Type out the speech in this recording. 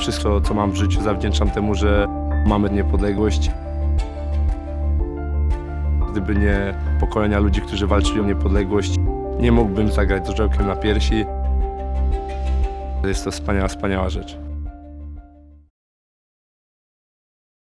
Wszystko, co mam w życiu, zawdzięczam temu, że mamy niepodległość. Gdyby nie pokolenia ludzi, którzy walczyli o niepodległość, nie mógłbym zagrać z na piersi. Jest to wspaniała, wspaniała rzecz.